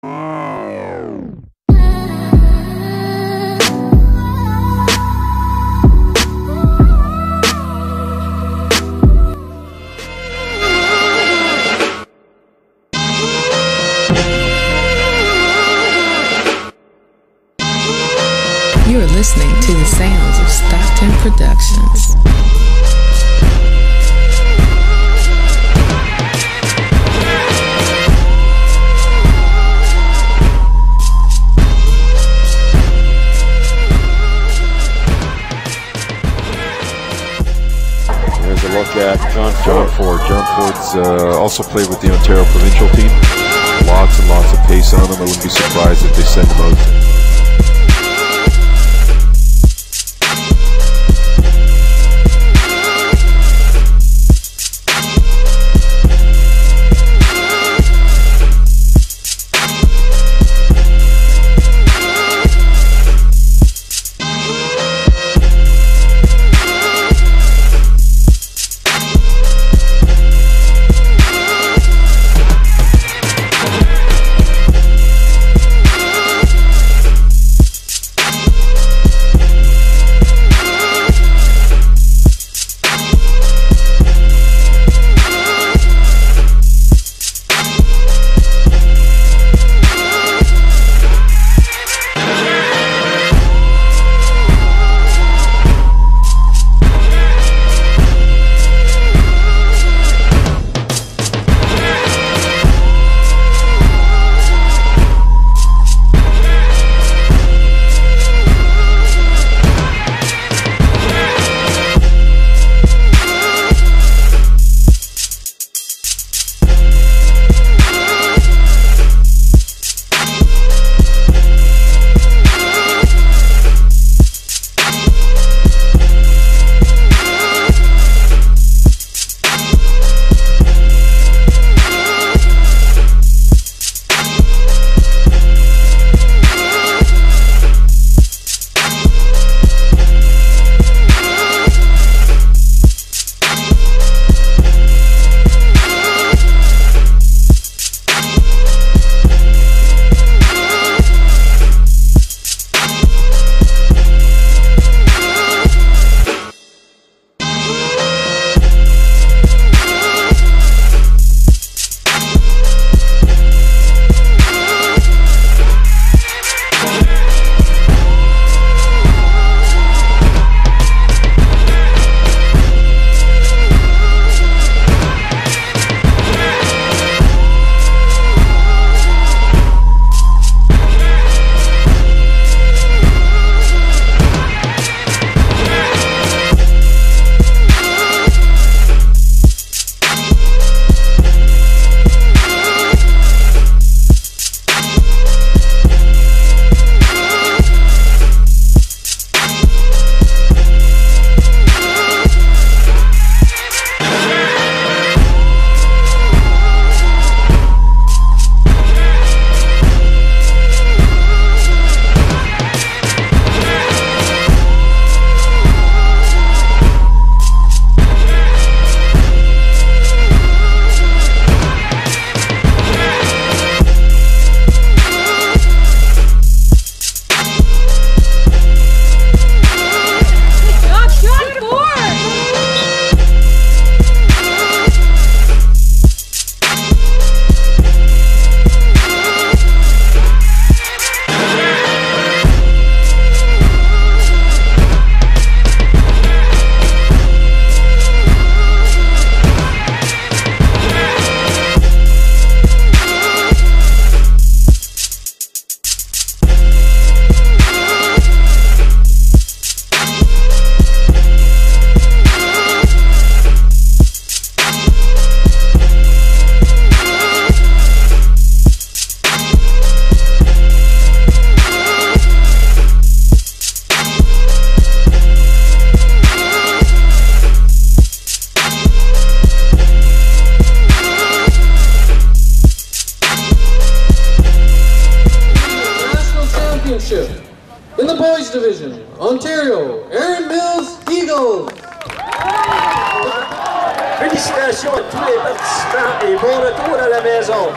You're listening to the sounds of Stockton Productions. John John Forde. Forde. John Forde's uh, also played with the Ontario provincial team. Lots and lots of pace on him. I wouldn't be surprised if they send him out. championship. In the boys division, Ontario, Erin Mills Eagles. Félicitations à tous les participants et bon retour à la maison.